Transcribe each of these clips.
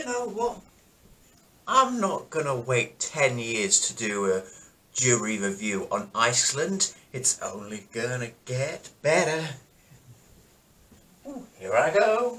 you know what? I'm not gonna wait 10 years to do a jury review on Iceland. It's only gonna get better. Ooh, here I go.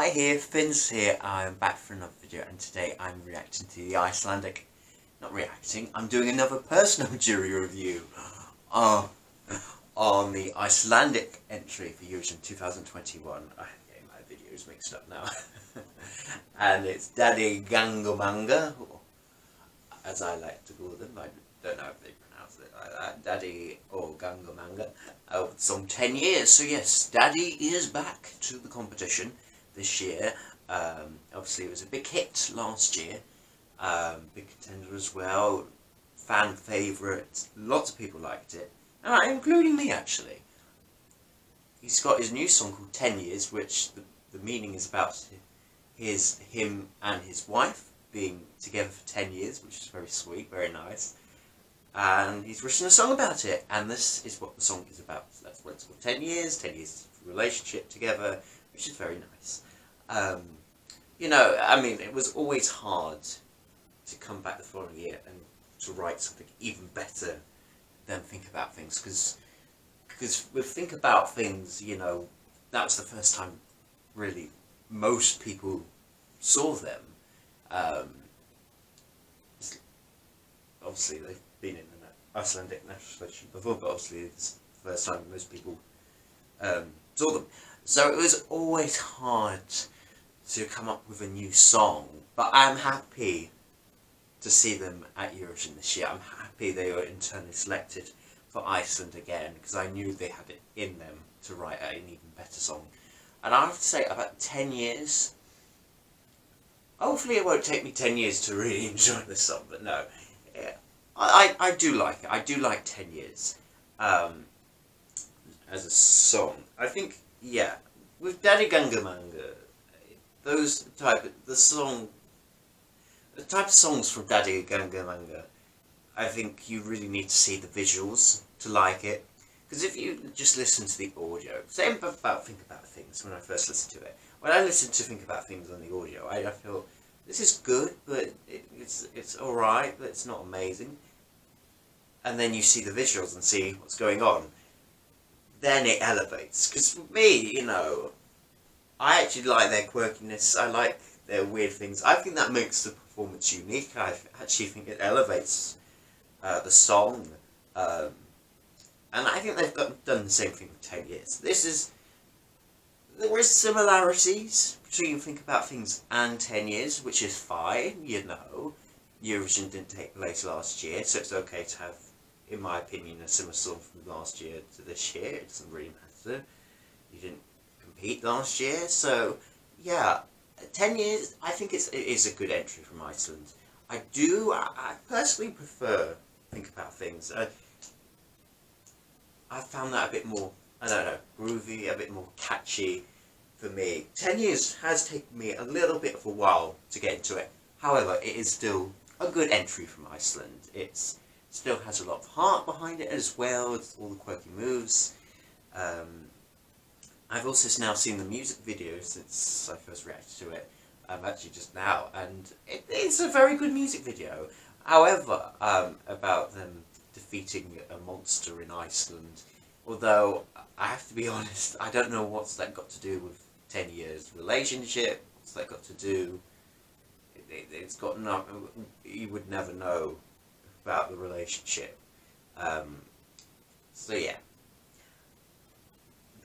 Hi here, Finss here. I'm back for another video and today I'm reacting to the Icelandic, not reacting, I'm doing another personal jury review uh, on the Icelandic entry for Eurovision 2021. I'm getting my videos mixed up now. and it's Daddy Gangamanga, as I like to call them. I don't know if they pronounce it like that. Daddy or Gangamanga. Oh, some 10 years. So yes, Daddy is back to the competition this year. Um, obviously, it was a big hit last year, um, big contender as well, fan favourite. Lots of people liked it, uh, including me actually. He's got his new song called Ten Years, which the, the meaning is about his him and his wife being together for ten years, which is very sweet, very nice. And he's written a song about it, and this is what the song is about. So that's what it's called, Ten Years, Ten Years relationship together, which is very nice. Um, you know, I mean, it was always hard to come back the following year and to write something even better than Think About Things, because because with Think About Things, you know, that was the first time really most people saw them. Um, obviously, they've been in an Icelandic national selection before, but obviously it's the first time most people um, saw them. So it was always hard to come up with a new song. But I'm happy to see them at Eurovision this year. I'm happy they were internally selected for Iceland again because I knew they had it in them to write an even better song. And I have to say, about 10 years, hopefully it won't take me 10 years to really enjoy this song, but no. I, I, do like it. I do like 10 years um, as a song. I think, yeah, with Daddy Ganga Gangamanga, those type the song the type of songs from Daddy Gangamanga I think you really need to see the visuals to like it. Because if you just listen to the audio same about Think About Things when I first listened to it. When I listened to Think About Things on the audio I, I feel this is good but it, it's it's alright but it's not amazing. And then you see the visuals and see what's going on. Then it elevates. Because for me you know I actually like their quirkiness. I like their weird things. I think that makes the performance unique. I actually think it elevates uh, the song. Um, and I think they've got, done the same thing for 10 years. This is... There is similarities between Think About Things and 10 years, which is fine, you know. Eurovision didn't take place last year, so it's okay to have, in my opinion, a similar song from last year to this year. It doesn't really matter. You didn't compete last year. So, yeah, 10 years, I think it's, it is a good entry from Iceland. I do, I, I personally prefer Think About Things. Uh, I found that a bit more, I don't know, groovy, a bit more catchy for me. 10 years has taken me a little bit of a while to get into it. However, it is still a good entry from Iceland. It still has a lot of heart behind it as well, all the quirky moves. Um, I've also now seen the music video since I first reacted to it, um, actually just now, and it, it's a very good music video. However, um, about them defeating a monster in Iceland, although I have to be honest, I don't know what's that got to do with 10 years relationship, what's that got to do, it, has it, got no, you would never know about the relationship. Um, so yeah,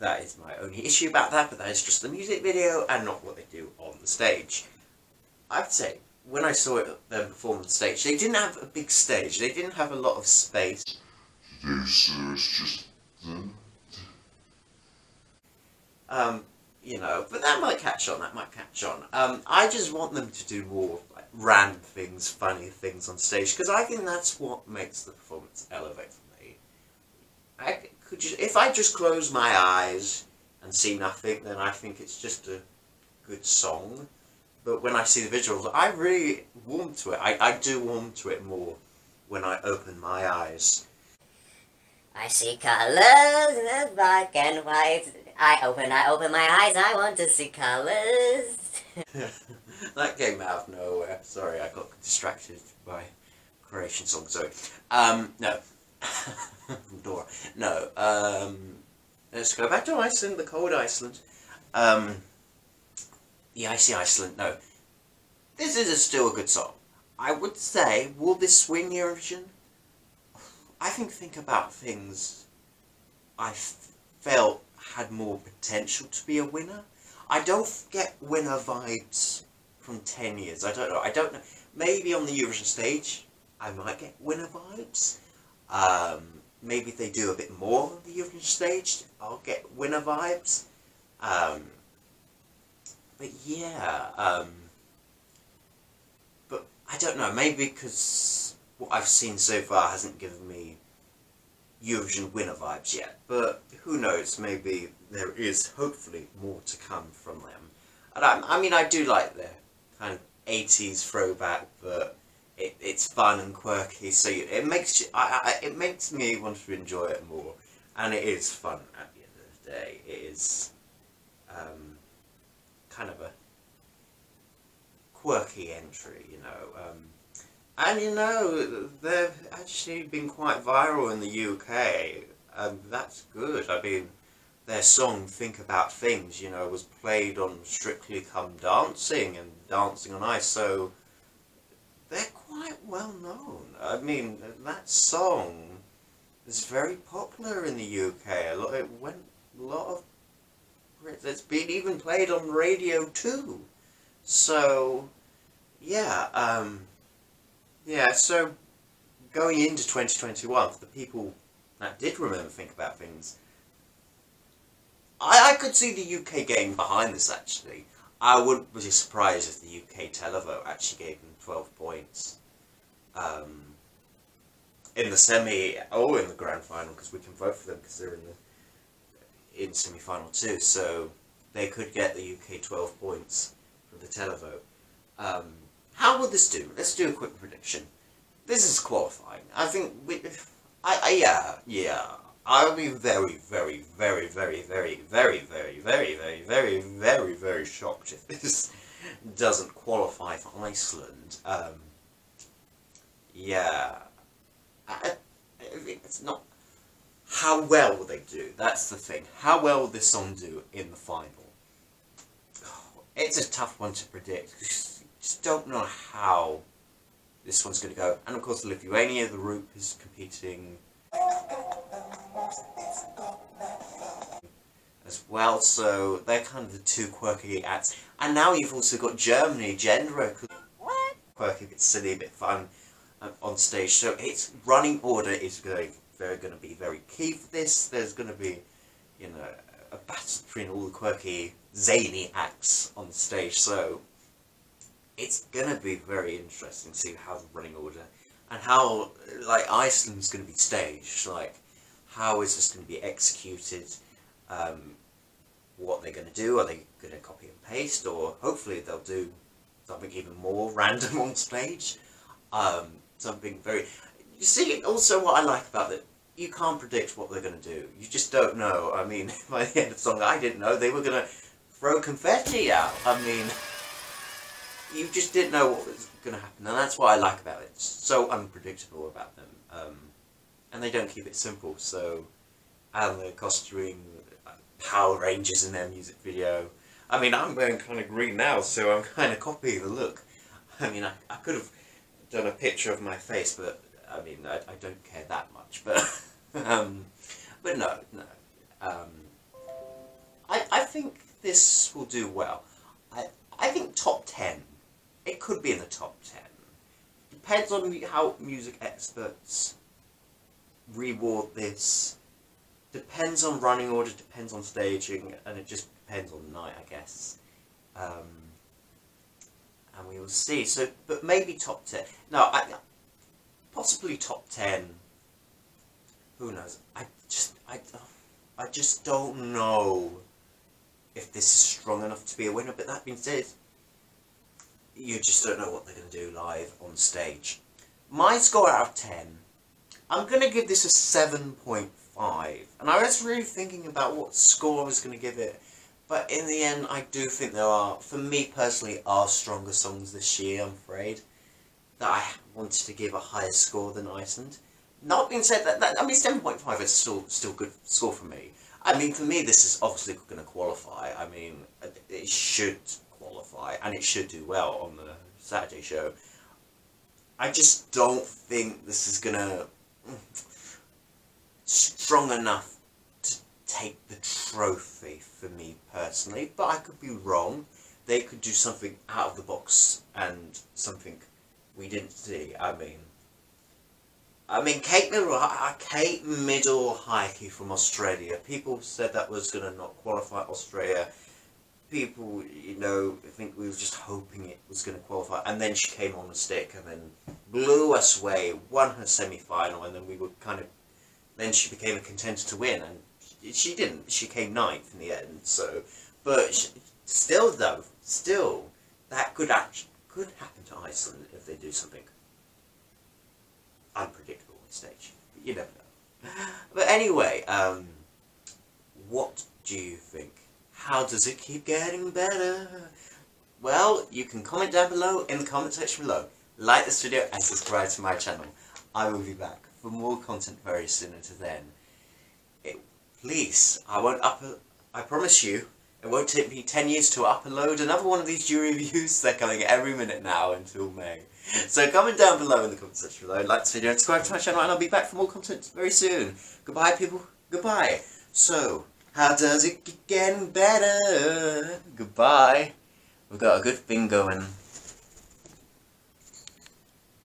that is my only issue about that, but that is just the music video and not what they do on the stage. I'd say, when I saw it, them perform on the stage, they didn't have a big stage, they didn't have a lot of space. This is just them. Um, you know, but that might catch on, that might catch on. Um, I just want them to do more like, random things, funny things on stage, because I think that's what makes the performance elevate for me. I just, if I just close my eyes and see nothing, then I think it's just a good song. But when I see the visuals, I really warm to it. I, I do warm to it more when I open my eyes. I see colors in the black and white. I open, I open my eyes, I want to see colors. that came out of nowhere. Sorry, I got distracted by Croatian song. Sorry. Um, no. Dora. No. Um, let's go back to Iceland, the cold Iceland. Um, the icy Iceland. No. This is a still a good song. I would say, will this swing Eurovision? I think think about things I felt had more potential to be a winner. I don't get winner vibes from 10 years. I don't know. I don't know. Maybe on the Eurovision stage, I might get winner vibes. Um, maybe if they do a bit more of the Eurovision stage, I'll get winner vibes. Um, but yeah, um, but I don't know. Maybe because what I've seen so far hasn't given me Eurovision winner vibes yet, but who knows, maybe there is hopefully more to come from them. And I, I mean, I do like their kind of 80s throwback, but it, it's fun and quirky, so it makes you, I, I, it makes me want to enjoy it more, and it is fun at the end of the day. It is um, kind of a quirky entry, you know. Um, and you know, they've actually been quite viral in the UK. and that's good. I mean, their song "Think About Things," you know, was played on Strictly Come Dancing and Dancing on Ice, so they're well known. I mean, that song is very popular in the UK. A lot, it went a lot of. It's been even played on radio too. So, yeah. Um, yeah, so going into 2021, for the people that did remember Think About Things, I, I could see the UK getting behind this actually. I wouldn't be surprised if the UK televote actually gave them 12 points um, in the semi or in the grand final because we can vote for them because they're in the in semi final too. So they could get the UK 12 points from the televote. Um, how will this do? Let's do a quick prediction. This is qualifying. I think we, I, I yeah, yeah. I'll be very, very, very, very, very, very, very, very, very, very, very, very shocked if this doesn't qualify for Iceland. Um, yeah, I, I think it's not how well will they do. That's the thing. How well will this song do in the final? It's a tough one to predict. Just don't know how this one's going to go. And of course, Lithuania, The Roop, is competing as well. So they're kind of the two quirky acts. And now you've also got Germany, Jendrik, quirky, a bit silly, a bit fun on stage. So its running order is going, very going to be very key for this. There's going to be, you know, a battle between all the quirky, zany acts on stage. So it's gonna be very interesting to see how the running order and how like Iceland's gonna be staged. Like, how is this gonna be executed? Um, what they're gonna do? Are they gonna copy and paste, or hopefully they'll do something even more random on stage? Um, something very. You see, also what I like about that. You can't predict what they're going to do. You just don't know. I mean, by the end of the song, I didn't know they were going to throw confetti out. I mean, you just didn't know what was going to happen, and that's what I like about it. It's so unpredictable about them, um, and they don't keep it simple. So, and the costume, Power Rangers in their music video. I mean, I'm wearing kind of green now, so I'm kind of copying the look. I mean, I, I could have done a picture of my face, but I mean, I, I don't care that much. But, um, but no, no. Um, I, I think this will do well. I, I think top 10. It could be in the top 10. Depends on how music experts reward this. Depends on running order, depends on staging, and it just depends on the night, I guess. Um, and we will see. So, but maybe top 10. No, I, possibly top 10. Who knows? I just, I, I just don't know if this is strong enough to be a winner. But that being said, you just don't know what they're going to do live on stage. My score out of 10, I'm going to give this a 7.5. And I was really thinking about what score I was going to give it. But in the end, I do think there are, for me personally, are stronger songs this year, I'm afraid, that I wanted to give a higher score than Iceland. Not being said that, that I mean, 7.5 is still still good score for me. I mean, for me, this is obviously going to qualify. I mean, it should qualify, and it should do well on the Saturday show. I just don't think this is going to mm, strong enough take the trophy for me personally, but I could be wrong. They could do something out of the box and something we didn't see. I mean, I mean, Kate Miller, Kate Miller from Australia. People said that was going to not qualify Australia. People, you know, I think we were just hoping it was going to qualify, and then she came on the stick and then blew us away, won her semi-final, and then we were kind of, then she became a contender to win, and she didn't. She came ninth in the end. So, but she, still, though, still, that could actually could happen to Iceland if they do something unpredictable on stage. But you never know. But anyway, um, what do you think? How does it keep getting better? Well, you can comment down below in the comment section below. Like this video and subscribe to my channel. I will be back for more content very soon. Until then, it, please, I won't up. I promise you, it won't take me 10 years to upload another one of these jury reviews. They're coming every minute now until May. So comment down below in the comment section below, like this video and subscribe to my channel and I'll be back for more content very soon. Goodbye people, goodbye. So, how does it get better? Goodbye. We've got a good thing going.